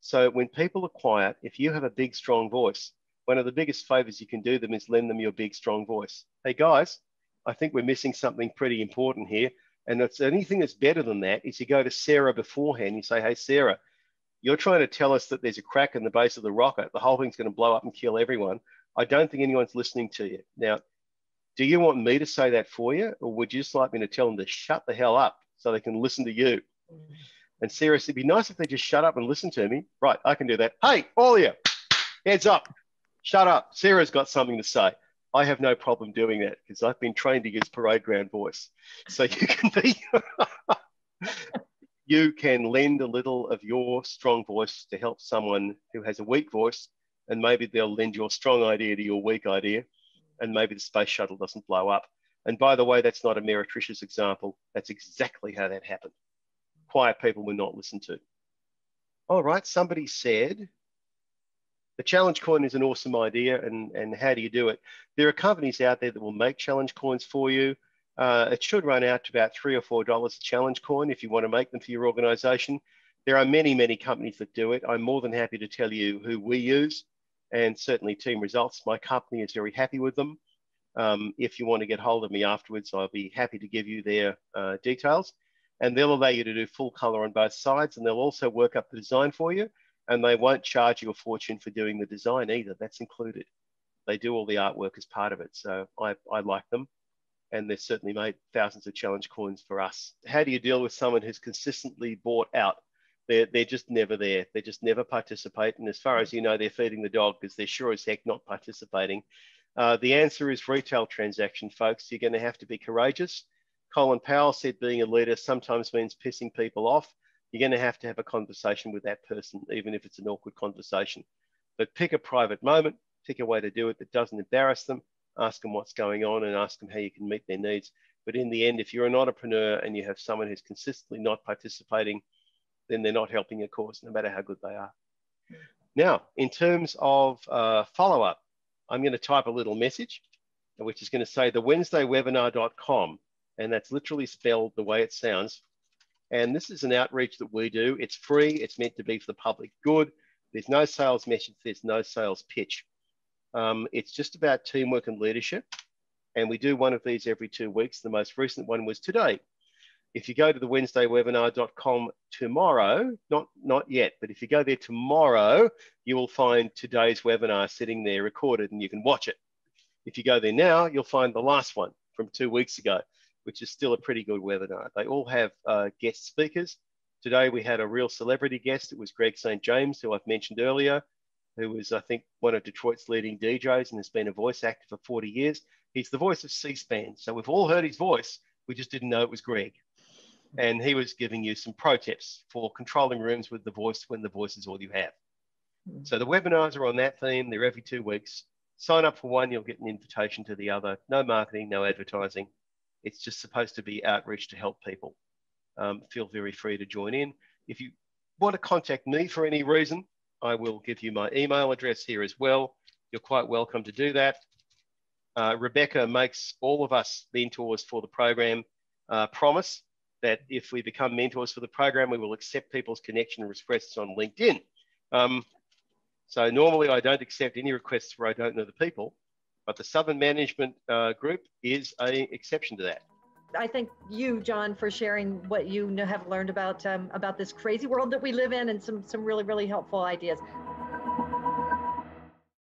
So when people are quiet, if you have a big, strong voice, one of the biggest favors you can do them is lend them your big, strong voice. Hey guys, I think we're missing something pretty important here. And it's anything that's better than that is you go to Sarah beforehand. You say, hey, Sarah, you're trying to tell us that there's a crack in the base of the rocket. The whole thing's going to blow up and kill everyone. I don't think anyone's listening to you. Now, do you want me to say that for you? Or would you just like me to tell them to shut the hell up so they can listen to you? And said, it'd be nice if they just shut up and listen to me. Right, I can do that. Hey, all of you, heads up, shut up. Sarah's got something to say. I have no problem doing that because I've been trained to use parade ground voice. So you can be, you can lend a little of your strong voice to help someone who has a weak voice, and maybe they'll lend your strong idea to your weak idea, and maybe the space shuttle doesn't blow up. And by the way, that's not a meretricious example. That's exactly how that happened quiet people were not listened to. All right, somebody said, the challenge coin is an awesome idea and, and how do you do it? There are companies out there that will make challenge coins for you. Uh, it should run out to about three or four dollars a challenge coin if you want to make them for your organization. There are many, many companies that do it. I'm more than happy to tell you who we use and certainly Team Results. My company is very happy with them. Um, if you want to get hold of me afterwards, I'll be happy to give you their uh, details. And they'll allow you to do full color on both sides and they'll also work up the design for you. And they won't charge you a fortune for doing the design either. That's included. They do all the artwork as part of it. So I, I like them and they've certainly made thousands of challenge coins for us. How do you deal with someone who's consistently bought out they're, they're just never there. They just never participate. And as far as you know, they're feeding the dog because they're sure as heck not participating. Uh, the answer is retail transaction, folks. You're going to have to be courageous. Colin Powell said being a leader sometimes means pissing people off. You're going to have to have a conversation with that person, even if it's an awkward conversation. But pick a private moment, pick a way to do it that doesn't embarrass them, ask them what's going on and ask them how you can meet their needs. But in the end, if you're an entrepreneur and you have someone who's consistently not participating, then they're not helping your cause, no matter how good they are. Now, in terms of uh, follow up, I'm going to type a little message, which is going to say the WednesdayWebinar.com, and that's literally spelled the way it sounds. And this is an outreach that we do. It's free. It's meant to be for the public good. There's no sales message. There's no sales pitch. Um, it's just about teamwork and leadership. And we do one of these every two weeks. The most recent one was today. If you go to the WednesdayWebinar.com tomorrow, not, not yet, but if you go there tomorrow, you will find today's webinar sitting there recorded and you can watch it. If you go there now, you'll find the last one from two weeks ago, which is still a pretty good webinar. They all have uh, guest speakers. Today we had a real celebrity guest. It was Greg St. James, who I've mentioned earlier, who was, I think, one of Detroit's leading DJs and has been a voice actor for 40 years. He's the voice of C-SPAN. So we've all heard his voice. We just didn't know it was Greg and he was giving you some pro tips for controlling rooms with the voice when the voice is all you have. So the webinars are on that theme. They're every two weeks. Sign up for one, you'll get an invitation to the other. No marketing, no advertising. It's just supposed to be outreach to help people. Um, feel very free to join in. If you want to contact me for any reason, I will give you my email address here as well. You're quite welcome to do that. Uh, Rebecca makes all of us mentors for the program uh, promise that if we become mentors for the program, we will accept people's connection requests on LinkedIn. Um, so normally I don't accept any requests where I don't know the people, but the Southern Management uh, Group is an exception to that. I thank you, John, for sharing what you have learned about um, about this crazy world that we live in and some some really really helpful ideas.